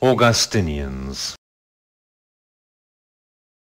Augustinians,